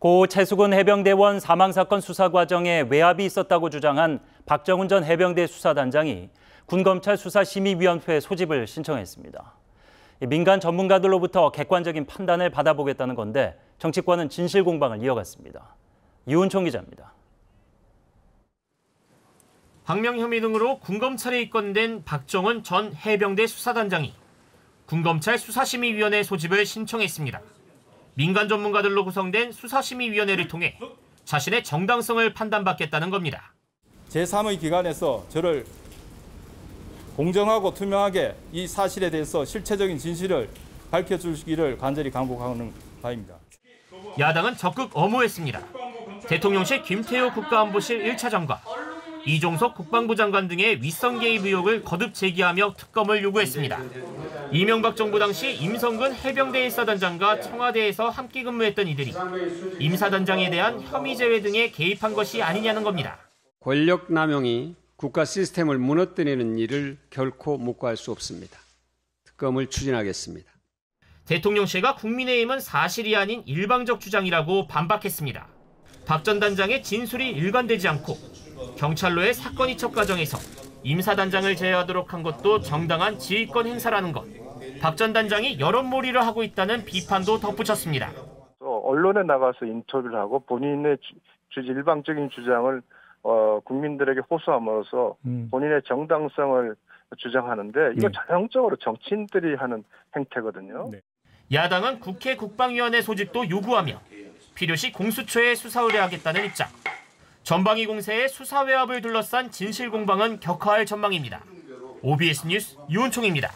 고 최수근 해병대원 사망 사건 수사 과정에 외압이 있었다고 주장한 박정훈 전 해병대 수사단장이 군검찰 수사심의위원회 소집을 신청했습니다. 민간 전문가들로부터 객관적인 판단을 받아보겠다는 건데 정치권은 진실 공방을 이어갔습니다. 유은총 기자입니다. 방명 혐의 등으로 군검찰에 입건된 박정훈 전 해병대 수사단장이 군검찰 수사심의위원회 소집을 신청했습니다. 민간 전문가들로 구성된 수사심의위원회를 통해 자신의 정당성을 판단받겠다는 겁니다. 제3의 기관에서 저를 공정하고 투명하게 이 사실에 대해서 실체적인 진실을 밝혀주시기를 간절히 강구하는 바입니다. 야당은 적극 엄호했습니다. 대통령실 김태호 국가안보실 1차 장관, 이종석 국방부 장관 등의 윗선 개입 의혹을 거듭 제기하며 특검을 요구했습니다. 이명박 정부 당시 임성근 해병대 1사단장과 청와대에서 함께 근무했던 이들이 임 사단장에 대한 혐의 제외 등에 개입한 것이 아니냐는 겁니다. 권력 남용이 국가 시스템을 무너뜨리는 일을 결코 묵과할 수 없습니다. 특검을 추진하겠습니다. 대통령실과 국민의힘은 사실이 아닌 일방적 주장이라고 반박했습니다. 박 전 단장의 진술이 일관되지 않고 경찰로의 사건 이첩 과정에서 임 사단장을 제외하도록 한 것도 정당한 지휘권 행사라는 것. 박 전 단장이 여론몰이를 하고 있다는 비판도 덧붙였습니다. 또 언론에 나가서 인터뷰를 하고 본인의 주, 주 일방적인 주장을 어, 국민들에게 호소함으로써 본인의 정당성을 주장하는데 이거 네. 전형적으로 정치인들이 하는 행태거든요. 네. 야당은 국회 국방위원회 소집도 요구하며 필요시 공수처에 수사 의뢰하겠다는 입장. 전방위 공세의 수사 외압을 둘러싼 진실 공방은 격화할 전망입니다. OBS 뉴스 유은총입니다.